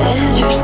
As you.